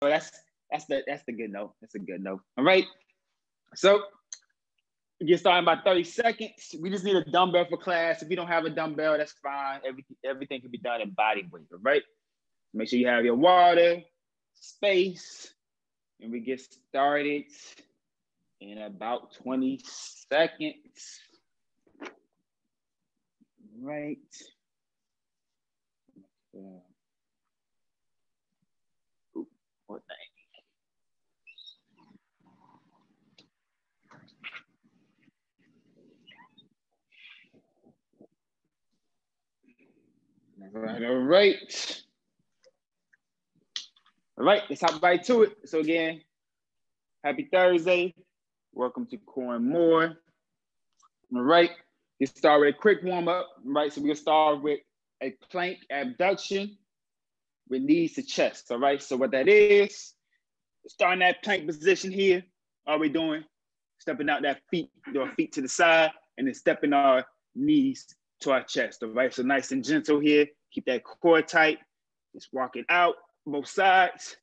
that's that's the that's the good note. That's a good note. All right. So we get started about 30 seconds. We just need a dumbbell for class. If you don't have a dumbbell, that's fine. Everything, everything can be done in body weight, all right? Make sure you have your water, space, and we get started in about 20 seconds. Right. Yeah. All right, all right. All right, let's hop right to it. So again, happy Thursday. Welcome to Core & More. All right, let's start with a quick warm up. All right, so we're gonna start with a plank abduction with knees to chest. All right, so what that is, starting that plank position here. All we doing, stepping out that feet, your feet to the side, and then stepping our knees to our chest. All right, so nice and gentle here. Keep that core tight. Just walk it out both sides.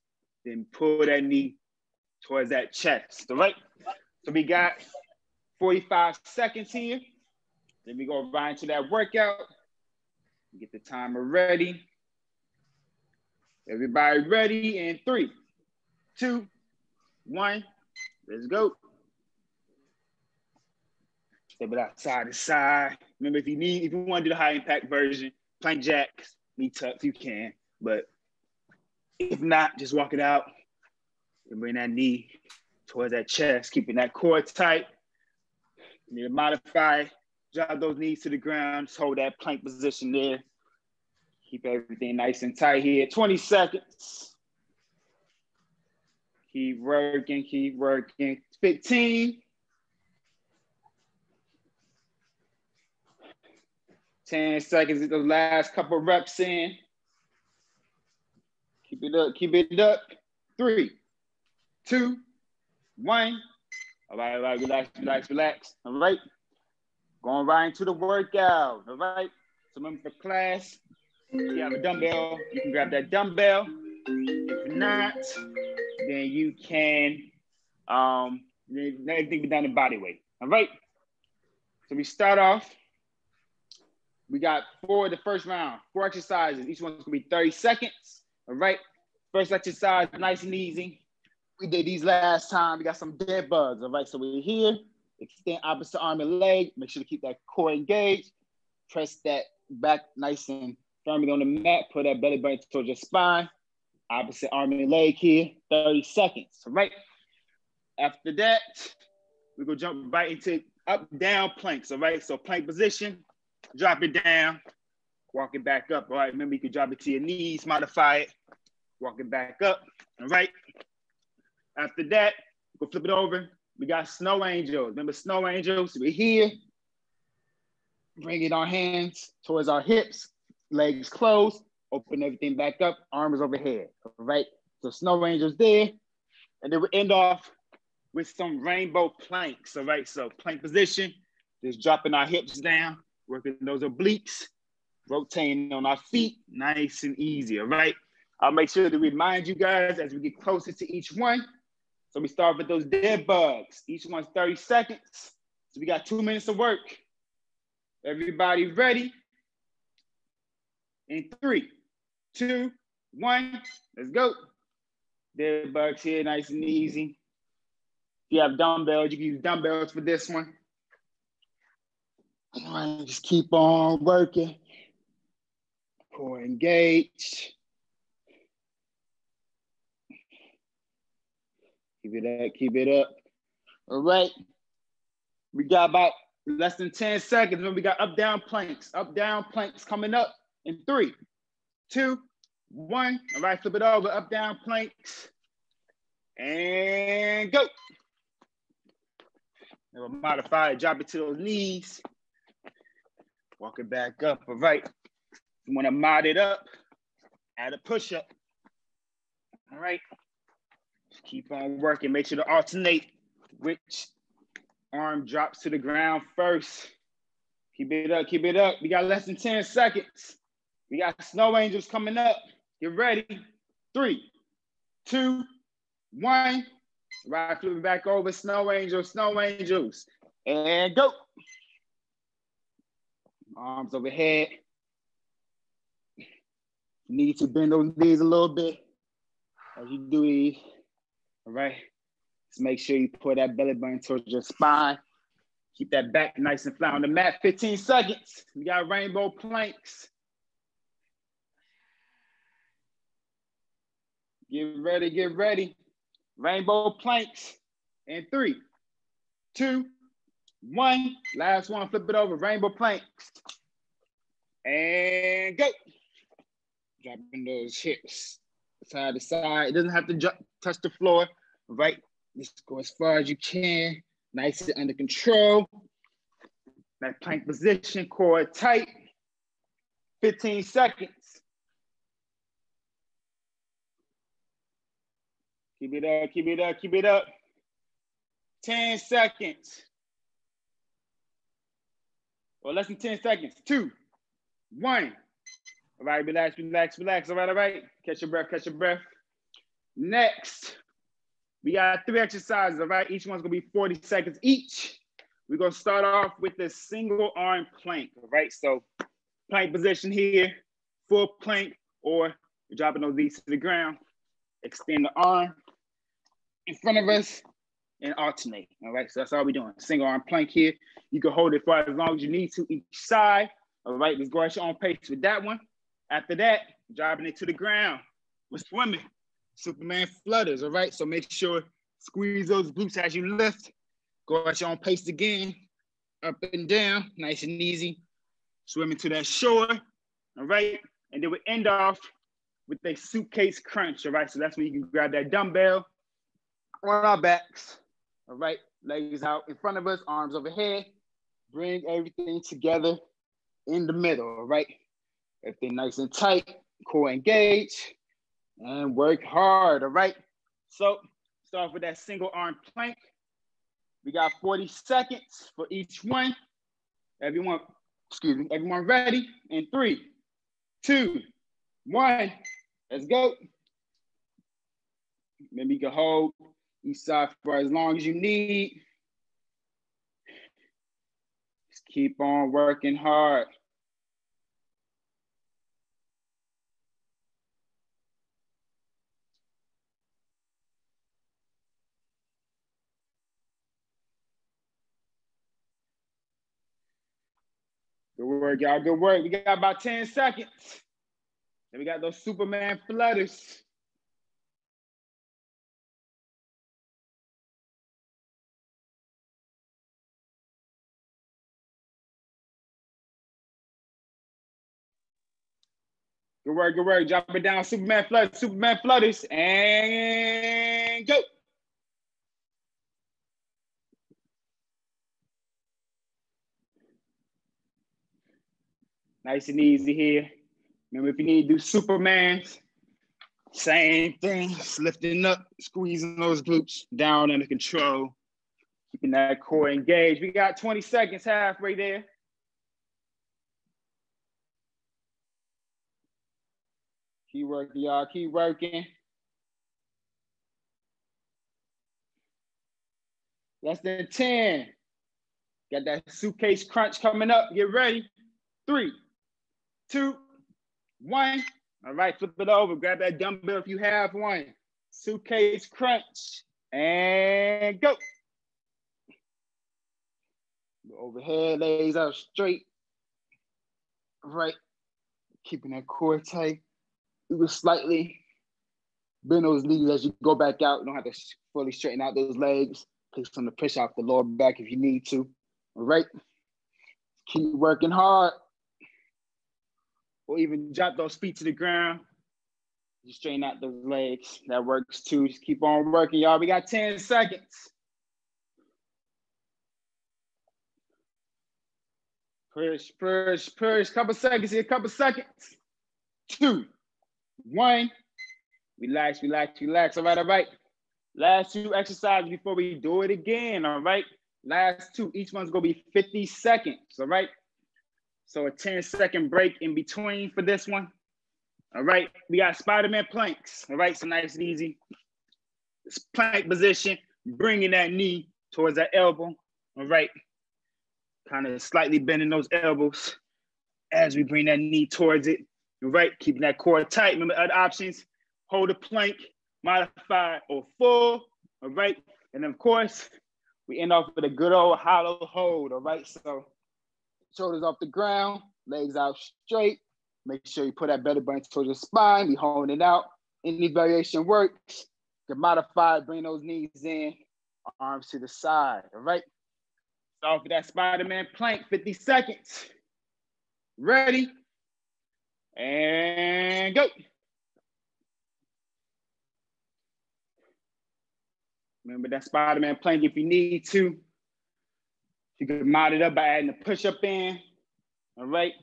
Then pull that knee towards that chest. All right. So we got 45 seconds here. Then we go right into that workout. Get the timer ready. Everybody ready in three, two, one. Let's go. Step it out side to side. Remember, if you need, if you want to do the high impact version, plank jacks, knee tucks, you can. But if not, just walk it out and bring that knee towards that chest, keeping that core tight. You need to modify, drop those knees to the ground, just hold that plank position there. Keep everything nice and tight here. 20 seconds. Keep working, keep working. 15. 10 seconds, the last couple reps in. Keep it up, keep it up. Three, two, one. All right, all right, relax, relax, relax. All right. Going right into the workout. All right. So remember for class, you have a dumbbell, you can grab that dumbbell. If not, then you can um be done in body weight. All right. So we start off we got four the first round, four exercises. Each one's gonna be 30 seconds. All right. First exercise, nice and easy. We did these last time. We got some dead bugs. All right. So we're here. Extend opposite arm and leg. Make sure to keep that core engaged. Press that back nice and firmly on the mat. Put that belly button towards your spine. Opposite arm and leg here. 30 seconds. All right. After that, we go jump right into up down planks. All right. So plank position drop it down, walk it back up. All right, remember you can drop it to your knees, modify it, walk it back up. All right. After that, go flip it over. We got snow angels. Remember snow angels? We're here. Bringing our hands towards our hips, legs closed, open everything back up, arms overhead. All right. So snow angels there. And then we end off with some rainbow planks. All right. So plank position, just dropping our hips down, working those obliques, rotating on our feet, nice and easy, all right? I'll make sure to remind you guys as we get closer to each one. So we start with those dead bugs. Each one's 30 seconds. So we got two minutes of work. Everybody ready? In three, two, one, let's go. Dead bugs here, nice and easy. If you have dumbbells, you can use dumbbells for this one. Just keep on working. Core engaged. Keep it up, keep it up. All right. We got about less than 10 seconds when we got up down planks. Up down planks coming up in three, two, one. All right, flip it over, up down planks. And go. We'll modify it, drop it to those knees. Walk it back up, all right. You wanna mod it up, add a push up. All right, Just keep on working. Make sure to alternate which arm drops to the ground first. Keep it up, keep it up. We got less than 10 seconds. We got snow angels coming up. Get ready. Three, two, one. Right, flipping back over, snow angels, snow angels. And go. Arms overhead. Need to bend those knees a little bit as you do these. All right. Just make sure you put that belly button towards your spine. Keep that back nice and flat on the mat. 15 seconds. We got rainbow planks. Get ready, get ready. Rainbow planks in three, two, one. Last one, flip it over. Rainbow planks. And go. Dropping those hips side to side. It doesn't have to touch the floor, right? Just go as far as you can. Nice and under control. That plank position, core tight. 15 seconds. Keep it up, keep it up, keep it up. 10 seconds. Or less than 10 seconds. Two, one. All right, relax, relax, relax. All right, all right. Catch your breath, catch your breath. Next, we got three exercises, all right? Each one's gonna be 40 seconds each. We're gonna start off with the single arm plank, all right? So plank position here, full plank, or dropping those knees to the ground. Extend the arm in front of us and alternate, all right? So that's all we're doing. Single arm plank here. You can hold it for as long as you need to each side, all right? Let's go at your own pace with that one. After that, dropping it to the ground. We're swimming. Superman flutters, all right? So make sure squeeze those glutes as you lift. Go at your own pace again. Up and down, nice and easy. Swimming to that shore, all right? And then we end off with a suitcase crunch, all right? So that's when you can grab that dumbbell on our backs, all right? Legs out in front of us, arms overhead. Bring everything together in the middle, all right? Everything nice and tight, core engaged, and work hard, all right? So start with that single arm plank. We got 40 seconds for each one. Everyone, excuse me, everyone ready? In three, two, one, let's go. Maybe you can hold each side for as long as you need. Just keep on working hard. Good work, y'all. Good work. We got about 10 seconds. Then we got those Superman flutters. Good work, good work. Drop it down. Superman flutters, Superman flutters, and go. Nice and easy here. Remember, if you need to do Supermans, same thing. Just lifting up, squeezing those glutes down under control, keeping that core engaged. We got 20 seconds halfway there. Keep working, y'all. Keep working. Less than 10. Got that suitcase crunch coming up. Get ready. Three, two, one. All right, flip it over. Grab that dumbbell if you have one. Suitcase crunch and go. Overhead, legs out straight. Right, keeping that core tight. You can slightly bend those knees as you go back out. You don't have to fully straighten out those legs. Some of the push off the lower back if you need to. All right. Keep working hard or even drop those feet to the ground. Just straighten out those legs. That works too. Just keep on working, y'all. We got 10 seconds. Push, push, push. Couple seconds here, couple seconds. Two, one. Relax, relax, relax. All right, all right. Last two exercises before we do it again. All right. Last two. Each one's gonna be 50 seconds. All right. So a 10 second break in between for this one. All right, we got Spider-Man planks. All right, so nice and easy. Plank position, bringing that knee towards that elbow. All right, kind of slightly bending those elbows as we bring that knee towards it. Right, keeping that core tight. Remember other options, hold a plank, modify, or full. All right, and of course, we end off with a good old hollow hold. All right, so shoulders off the ground, legs out straight. Make sure you put that belly button towards your spine. We holding it out. Any variation works. Can modify, bring those knees in, arms to the side. All right. Start with that Spider-Man plank, 50 seconds. Ready? And go. Remember that Spider-Man plank if you need to. You can mod it up by adding a push-up in. All right.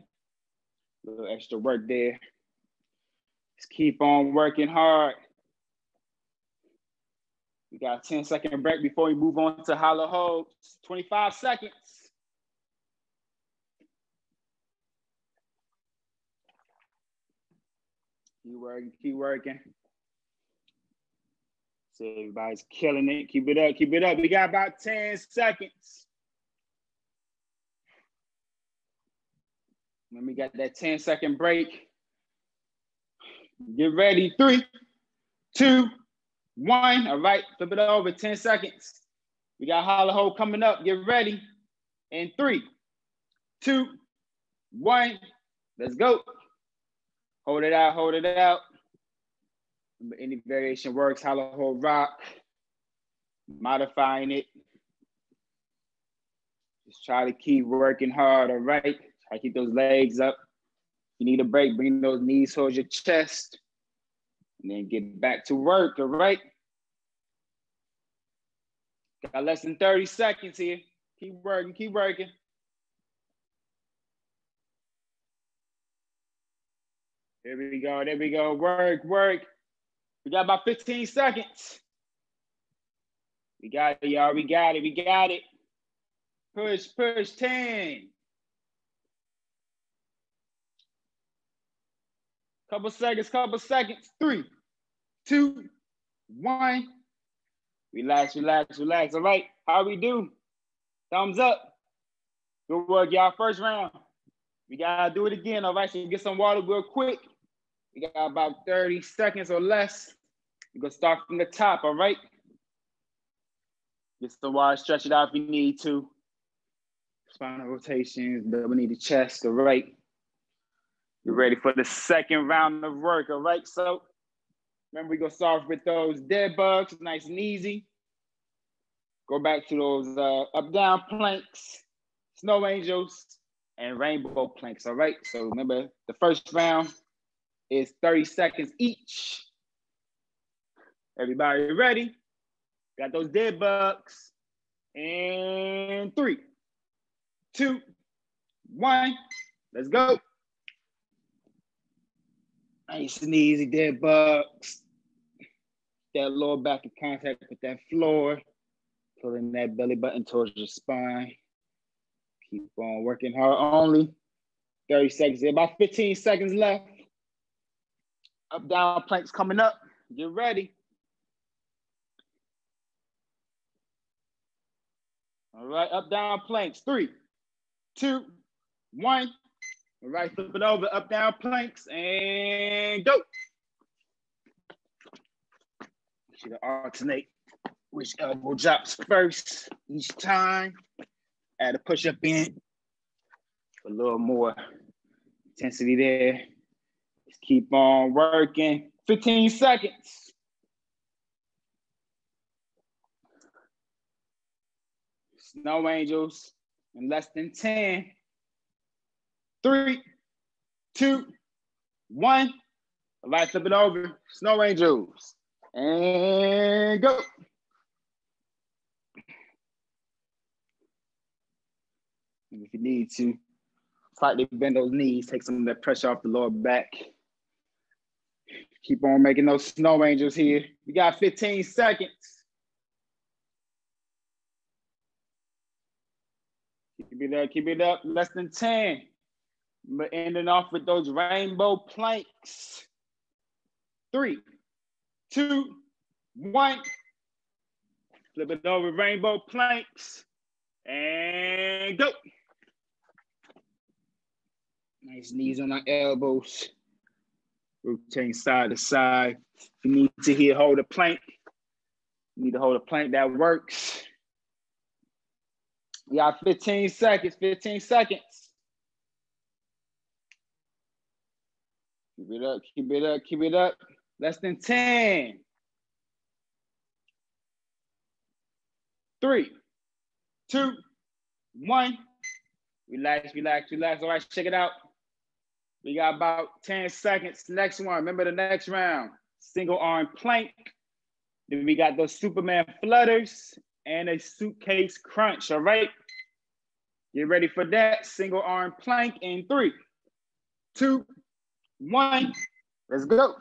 A little extra work there. Just keep on working hard. We got a 10 second break before we move on to hollow holds. 25 seconds. Keep working, keep working. See, everybody's killing it. Keep it up, keep it up. We got about 10 seconds. Then we got that 10 second break. Get ready. Three, two, one. All right, flip it over 10 seconds. We got hollow hold coming up. Get ready. In three, two, one. Let's go. Hold it out, hold it out. Any variation works, hollow hold rock. Modifying it. Just try to keep working hard, all right? I keep those legs up. You need a break, bring those knees towards your chest. And then get back to work, all right? Got less than 30 seconds here. Keep working, keep working. There we go, there we go. Work, work. We got about 15 seconds. We got it, y'all. We got it, we got it. Push, push, 10, Couple seconds, couple seconds. Three, two, one. Relax, relax, relax. All right, how we do? Thumbs up. Good work, y'all. First round. We gotta do it again. All right, so get some water real quick. We got about 30 seconds or less. We're gonna start from the top, all right? Get some water, stretch it out if you need to. Spinal rotations, double knee to chest, all right? You're ready for the second round of work, all right? So remember, we're gonna start with those dead bugs, nice and easy. Go back to those uh, up down planks, snow angels, and rainbow planks, all right? So remember, the first round is 30 seconds each. Everybody ready? Got those dead bugs. And three, two, one, let's go. Nice and easy dead bugs. That lower back in contact with that floor. Pulling that belly button towards your spine. Keep on working hard. Only 30 seconds. About 15 seconds left. Up down planks coming up. Get ready. All right, up down planks. Three, two, one. All right, flip it over, up, down planks, and go. Should alternate which elbow drops first each time. Add a push up in. A little more intensity there. Keep on working. 15 seconds. Snow Angels in less than 10 three, two, one. All right, flip it over. Snow Angels. And go. If you need to, slightly bend those knees, take some of that pressure off the lower back. Keep on making those snow angels here. We got 15 seconds. Keep it up, keep it up. Less than 10. But ending off with those rainbow planks. three, two, one. Flip it over, rainbow planks, and go. Nice knees on our elbows. Rotating side to side. You need to here, hold a plank. You need to hold a plank that works. We got 15 seconds, 15 seconds. Keep it up, keep it up, keep it up. Less than 10. Three, two, one. Relax, relax, relax. All right, check it out. We got about 10 seconds. Next one. Remember the next round. Single arm plank. Then we got those Superman flutters and a suitcase crunch. All right. Get ready for that. Single arm plank in three, two, one. Let's go.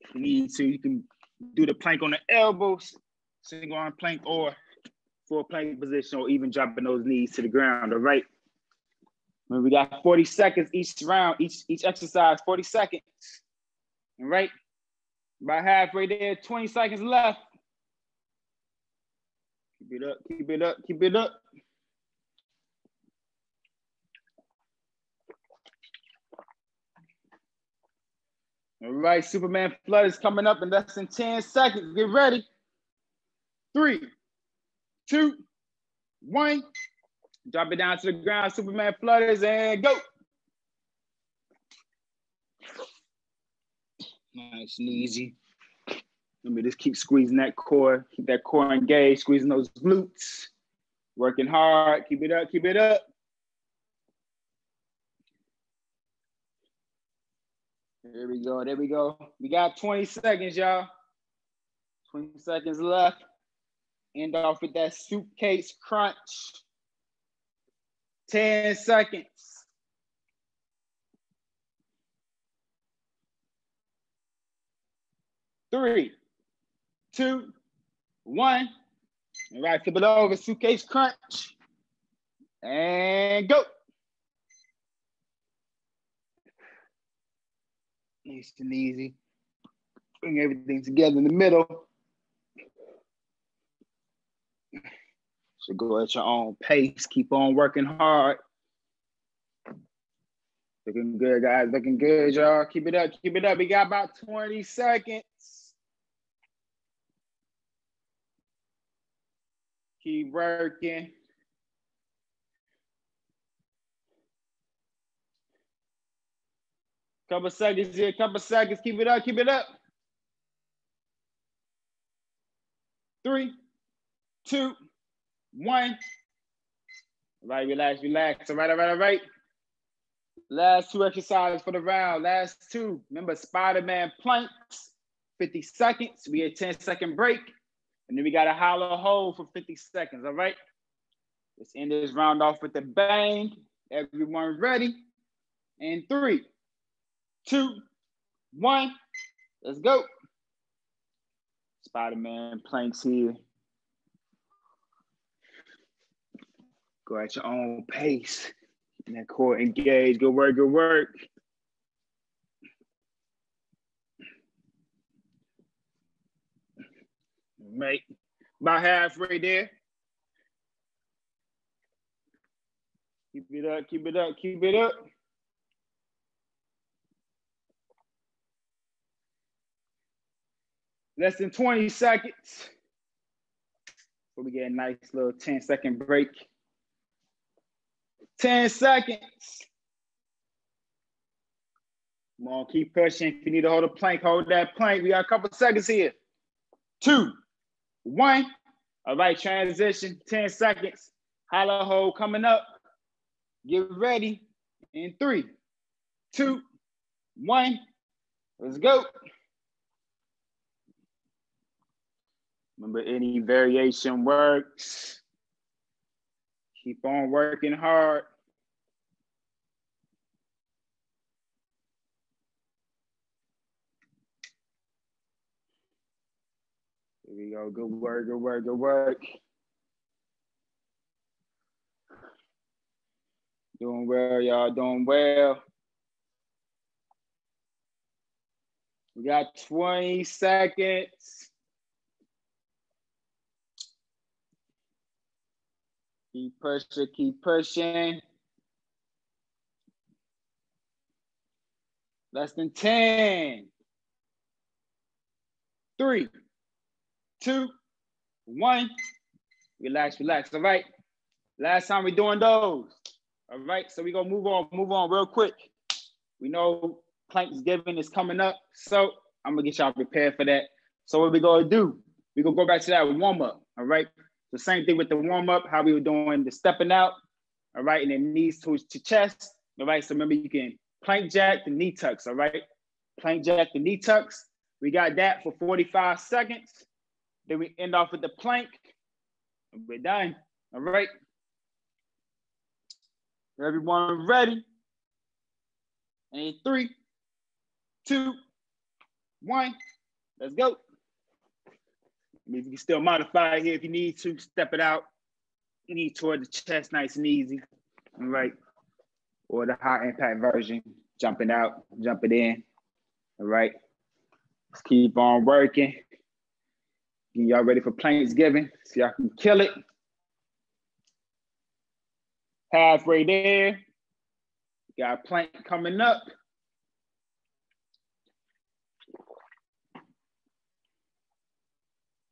If you need to, you can do the plank on the elbows, single arm plank, or full plank position, or even dropping those knees to the ground. All right. When we got 40 seconds each round, each each exercise, 40 seconds. All right. About halfway there, 20 seconds left. Keep it up, keep it up, keep it up. All right, Superman flutters coming up in less than 10 seconds. Get ready. Three, two, one. Drop it down to the ground, Superman flutters, and go. Nice and easy. Let me just keep squeezing that core, keep that core engaged, squeezing those glutes, working hard. Keep it up, keep it up. There we go, there we go. We got 20 seconds, y'all. 20 seconds left. End off with that suitcase crunch. 10 seconds. Three, two, one. All right, flip it over, suitcase crunch. And go. Nice and easy. Bring everything together in the middle. So go at your own pace. Keep on working hard. Looking good, guys. Looking good, y'all. Keep it up. Keep it up. We got about 20 seconds. Keep working. Couple seconds here, couple seconds. Keep it up, keep it up. Three, two, one. Right, relax, relax. All right, all right, all right. Last two exercises for the round. Last two. Remember, Spider-Man planks, 50 seconds. We had 10 second break. And then we got a hollow hold for 50 seconds, all right? Let's end this round off with a bang. Everyone ready? In three, two, one, let's go. Spider-Man planks here. Go at your own pace. And that core engage. Good work, good work. Mate, about halfway there. Keep it up, keep it up, keep it up. Less than 20 seconds. We get a nice little 10 second break. 10 seconds. Come on, keep pushing. If you need to hold a plank, hold that plank. We got a couple seconds here. Two, one. All right, transition, 10 seconds. Hollow hold coming up. Get ready in three, two, one. Let's go. Remember, any variation works. Keep on working hard. Here we go. Good work, good work, good work. Doing well, y'all. Doing well. We got 20 seconds. Keep pushing, keep pushing. Less than 10. Three, two, one. Relax, relax. All right. Last time we're doing those. All right. So we gonna move on, move on real quick. We know Thanksgiving is coming up. So I'm gonna get y'all prepared for that. So what we gonna do? We gonna go back to that warm up. All right. The same thing with the warm up, how we were doing the stepping out. All right, and then knees towards to chest. All right. So remember, you can plank jack the knee tucks. All right. Plank jack the knee tucks. We got that for 45 seconds. Then we end off with the plank. And we're done. All right. Everyone ready? And three, two, one. Let's go. I mean, you can still modify here if you need to. Step it out. You need toward the chest, nice and easy. All right. Or the high impact version, jumping out, jumping in. All right. Let's keep on working. Get y'all ready for Thanksgiving. See y'all can kill it. Halfway there. Got a plank coming up.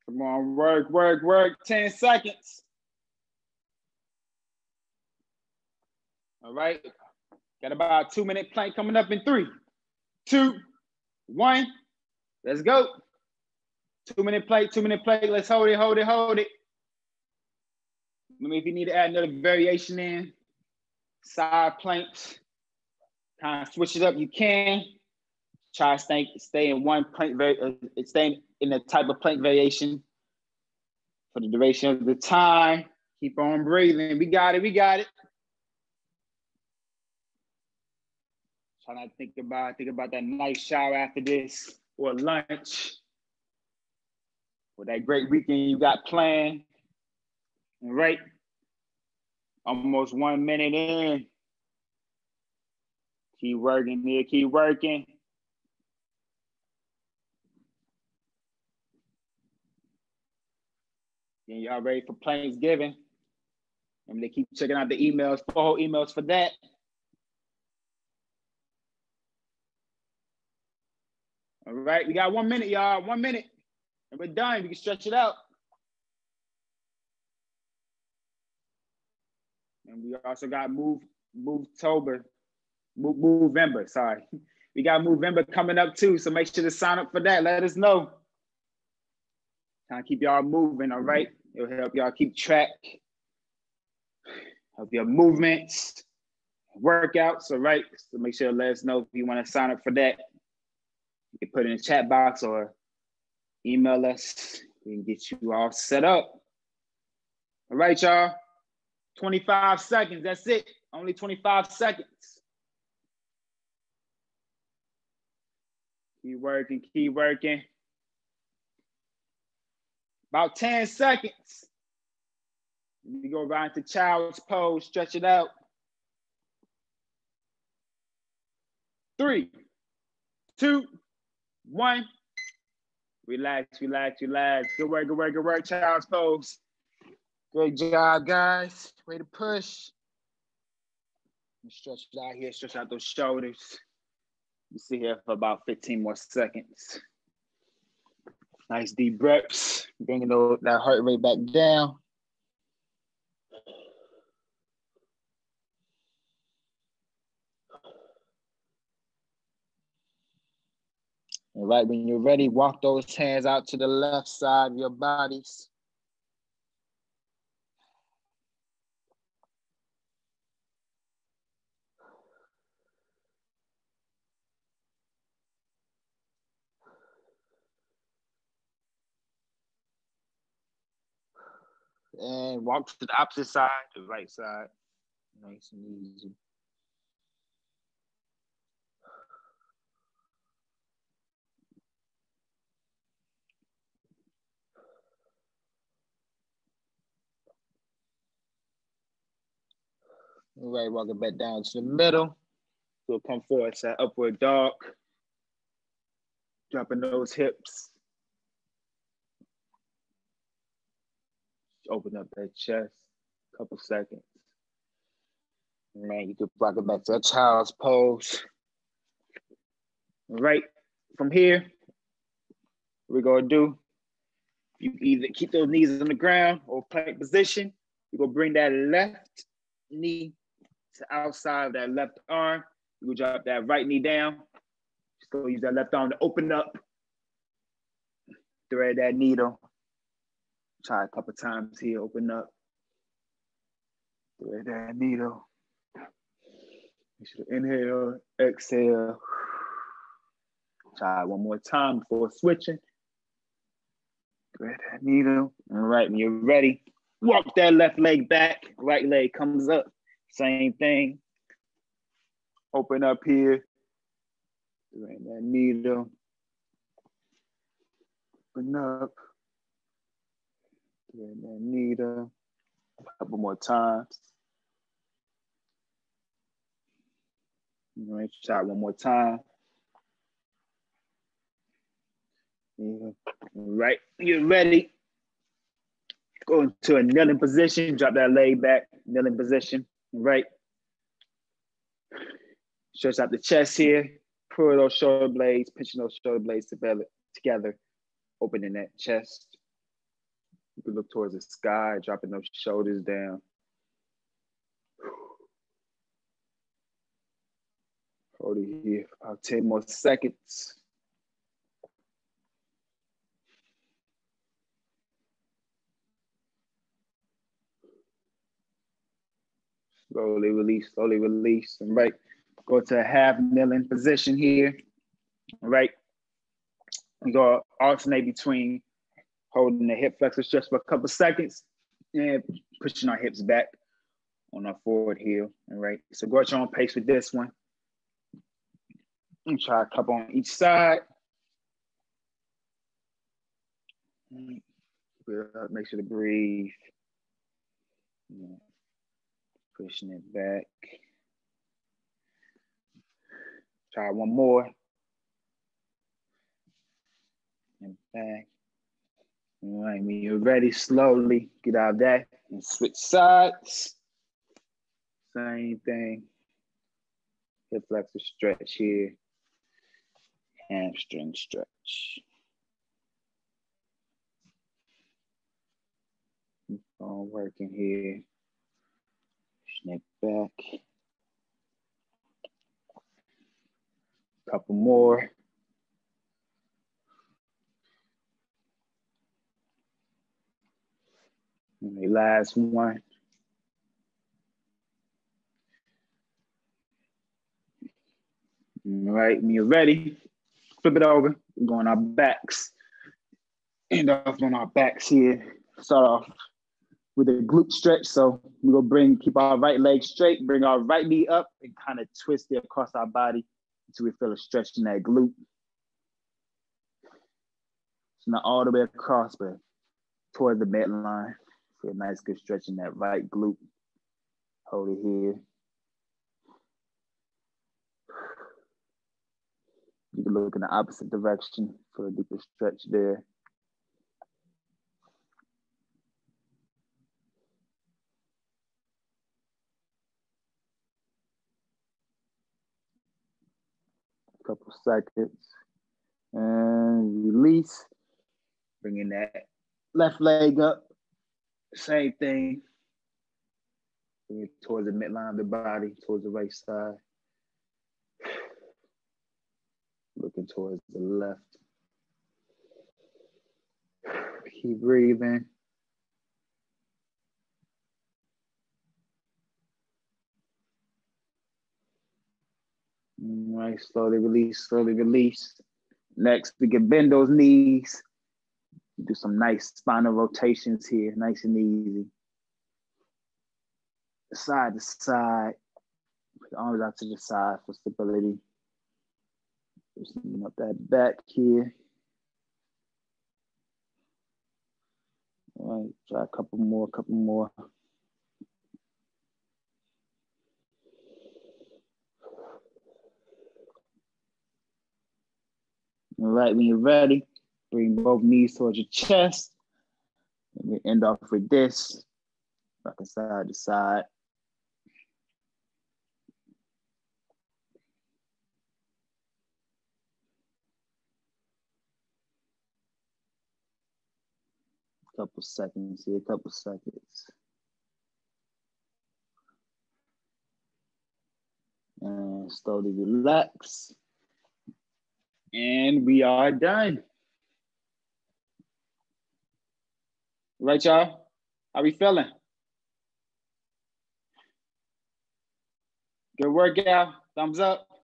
Come on, work, work, work. 10 seconds. All right. Got about two minute plank coming up in three, two, one. Let's go. Two minute plate, two minute plate. Let's hold it, hold it, hold it. Maybe if you need to add another variation in, side planks, kind of switch it up, you can. Try to stay, stay in one plank, uh, stay in the type of plank variation for the duration of the time. Keep on breathing. We got it, we got it. Try not to think about, think about that nice shower after this or lunch or that great weekend you got planned. All right. Almost one minute in. Keep working here, keep working. Y'all ready for Thanksgiving? And they keep checking out the emails, four emails for that. All right, we got one minute, y'all. One minute. And we're done. We can stretch it out. And we also got move move Tober, move Movember, sorry. We got Movember coming up too. So make sure to sign up for that. Let us know. Trying to keep y'all moving, all right? Mm-hmm. It'll help y'all keep track, of your movements, workouts, all right? So make sure to let us know if you want to sign up for that. You can put it in the chat box or email us. We can get you all set up. All right, y'all. 25 seconds. That's it. Only 25 seconds. Keep working, keep working. About 10 seconds. We go right into child's pose, stretch it out. Three, two, one. Relax, relax, relax. Good work, good work, good work, child's pose. Great job, guys. Way to push. Stretch it out here, stretch out those shoulders. You sit here for about 15 more seconds. Nice deep breaths, bringing that heart rate back down. All right, when you're ready, walk those hands out to the left side of your bodies. And walk to the opposite side, the right side. Nice and easy. All right, walk it back down to the middle. We'll come forward to upward dog. Dropping those hips. Open up that chest. A couple seconds. Man, you can rock it back to a child's pose. Right from here, we're gonna do, you either keep those knees on the ground or plank position. You're gonna bring that left knee to outside of that left arm. You will drop that right knee down. Just go use that left arm to open up. Thread that needle. Try a couple times here, open up. Thread that needle. You should inhale, exhale. Try one more time before switching. Thread that needle. All right, when you're ready, walk that left leg back, right leg comes up. Same thing. Open up here. Thread that needle. Open up. That needle. A couple more times. All right, try one more time. Yeah. Right, you're ready. Go into a kneeling position, drop that leg back, kneeling position, right? Stretch out the chest here, pull those shoulder blades, pinching those shoulder blades together opening that chest. You can look towards the sky, dropping those shoulders down. Hold it here about 10 more seconds. Slowly release, slowly release. All right. Go to half kneeling position here. All right. We go alternate between holding the hip flexors just for a couple seconds and pushing our hips back on our forward heel. All right. So go at your own pace with this one. And try a couple on each side. Make sure to breathe. Pushing it back. Try one more. And back. All right, when you're ready, slowly get out of that and switch sides. Same thing. Hip flexor stretch here hamstring stretch. All working here. Snip back. Couple more. Last one. All right, when you're ready, flip it over, we're going our backs. End off on our backs here. Start off with a glute stretch. So we're gonna bring, keep our right leg straight, bring our right knee up and kind of twist it across our body until we feel a stretch in that glute. It's not all the way across, but toward the midline. Feel a nice good stretch in that right glute. Hold it here. You can look in the opposite direction for a deeper stretch there. Couple seconds and release. Bringing that left leg up. Same thing. Towards the midline of the body, towards the right side. looking towards the left. Keep breathing. All right, slowly release, slowly release. Next, we can bend those knees. Do some nice spinal rotations here, nice and easy. Side to side. Put the arms out to the side for stability. Loosening up that back here. All right, try a couple more, couple more. All right, when you're ready, bring both knees towards your chest. And we end off with this, rocking side to side. Couple seconds here, a couple seconds. And slowly relax. And we are done. Right, y'all? How we feeling? Good workout. Thumbs up.